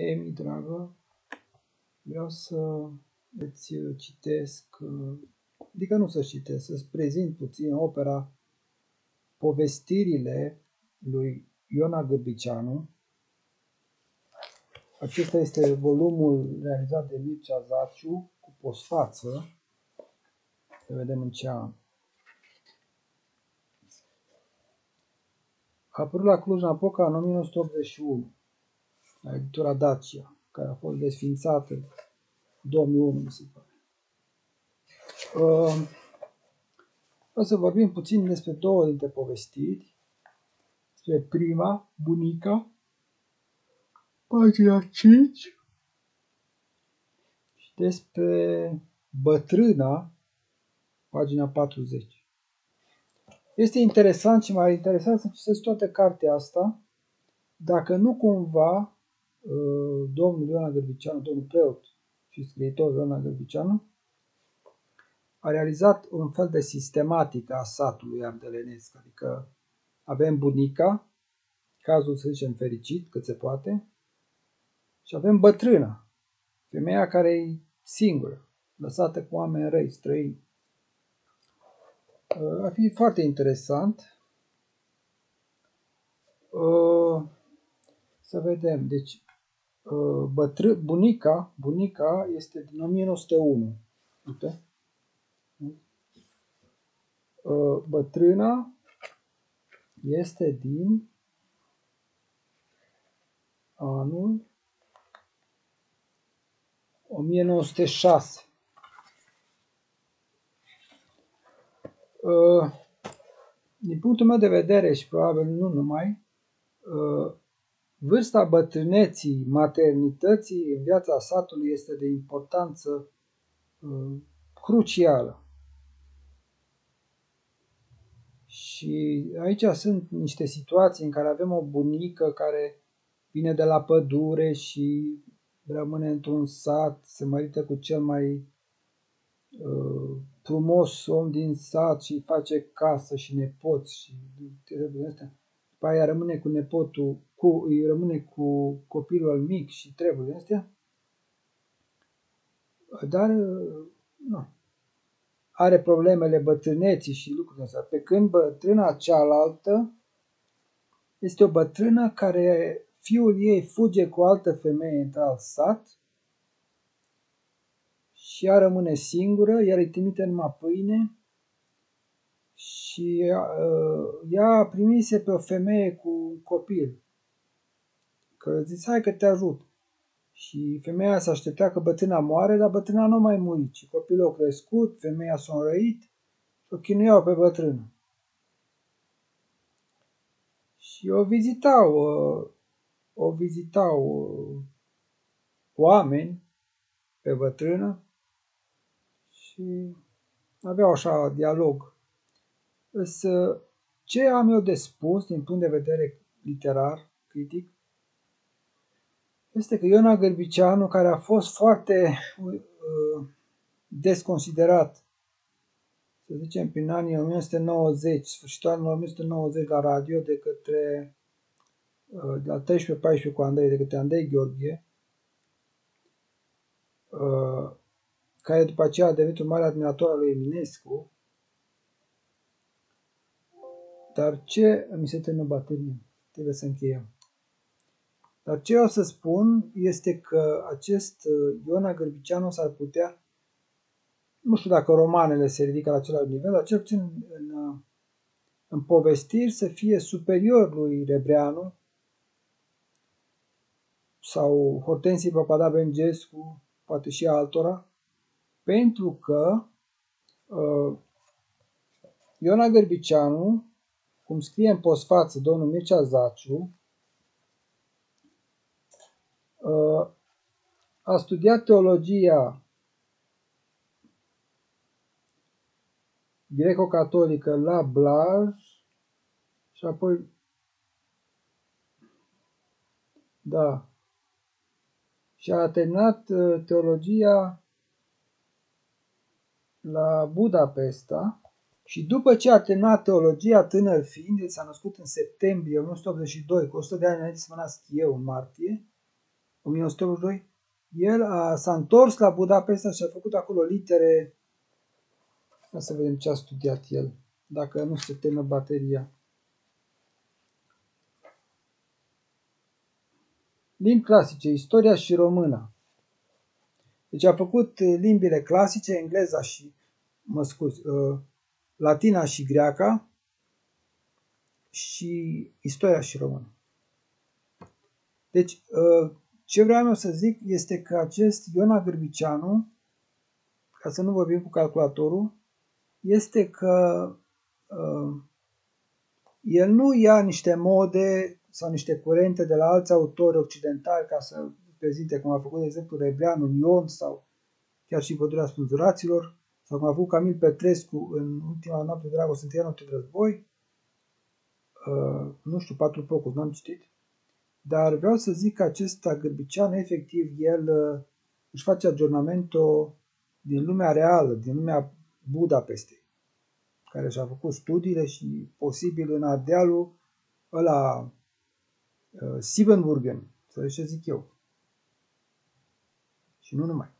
Emi, dragă, vreau să îți citesc, adică nu să citesc, să-ți prezint puțin opera Povestirile lui Iona Gârbicianu. Acesta este volumul realizat de Mircea Zaciu cu posfață. Să vedem în ce an. A apărut la Cluj-Napoca în 1981 la editura Dacia, care a fost desfințată în 2001, mi se pare. Uh, o să vorbim puțin despre două dintre povestiri. Despre prima, Bunica, pagina 5, și despre Bătrâna, pagina 40. Este interesant și mai interesant să citesc toată cartea asta, dacă nu cumva Uh, domnul Ioana Gărbicianu, domnul preot și scriitor Ioana Gărbicianu, a realizat un fel de sistematică a satului ardelenesc, adică avem bunica, cazul să zicem fericit, cât se poate, și avem bătrâna, femeia care e singură, lăsată cu oameni răi, străini. Uh, ar fi foarte interesant uh, să vedem. Deci, Uh, bătră, bunica, bunica este din 1901. Uite. Uh, bătrâna este din anul 1906. Uh, din punctul meu de vedere și probabil nu numai, Vârsta bătrâneții, maternității în viața satului este de importanță uh, crucială. Și aici sunt niște situații în care avem o bunică care vine de la pădure și rămâne într-un sat, se mărită cu cel mai uh, frumos om din sat și face casă și nepoți și astea după aia rămâne cu nepotul, cu, îi rămâne cu copilul al mic și treburile astea, dar nu. Are problemele bătrâneții și lucrurile astea. Pe când bătrâna cealaltă este o bătrână care fiul ei fuge cu o altă femeie într-alt sat și ea rămâne singură, iar îi trimite numai pâine și uh, ea primise pe o femeie cu un copil. Că zis, hai că te ajut. Și femeia s-a aștepta că bătrâna moare, dar bătrâna nu mai murit. Și copilul a crescut, femeia s-a înrăit și o chinuiau pe bătrână. Și o vizitau, uh, o vizitau uh, oameni pe bătrână și aveau așa dialog Însă, ce am eu de spus din punct de vedere literar, critic, este că Iona Gărbicianu, care a fost foarte uh, desconsiderat, să zicem, prin anii 1990, sfârșitul anului 1990 la radio, de către, uh, de la 13-14 cu Andrei, de către Andrei Gheorghe, uh, care după aceea a devenit un mare admirator al lui Eminescu, dar ce... Mi se termină bateria. Trebuie să încheiem. Dar ce o să spun este că acest uh, Iona Gârbicianu s-ar putea, nu știu dacă romanele se ridică la același nivel, dar cel puțin în, uh, în povestiri să fie superior lui Rebreanu sau Hortensie Papada Bengescu, poate și altora, pentru că uh, Iona Gărbicianu cum scrie în postfață domnul Mircea Zaciu, uh, a studiat teologia greco-catolică la Blaj și apoi da. Și a terminat uh, teologia la Budapesta. Și după ce a terminat teologia tânăr fiind, el s-a născut în septembrie 1982, cu 100 de ani înainte să mă nasc eu în martie, 1982, el a, s-a întors la Budapesta și a făcut acolo litere. Hai să vedem ce a studiat el, dacă nu se teme bateria. Limbi clasice, istoria și româna. Deci a făcut limbile clasice, engleza și, mă scuz, uh, latina și greaca și istoria și română. Deci, uh, ce vreau eu să zic este că acest Iona Gârbicianu, ca să nu vorbim cu calculatorul, este că uh, el nu ia niște mode sau niște curente de la alți autori occidentali ca să prezinte, cum a făcut, de exemplu, Rebreanu în Ion sau chiar și Pădurea Spânzuraților, sau cum a făcut Camil Petrescu în ultima noapte de dragoste, întâia noapte de război, uh, nu știu, Patru Focus, n-am citit, dar vreau să zic că acesta Gârbician, efectiv, el uh, își face aggiornamento din lumea reală, din lumea Budapestei, care și-a făcut studiile și posibil în Ardealul ăla uh, Siebenburgen, să ce zic eu. Și nu numai.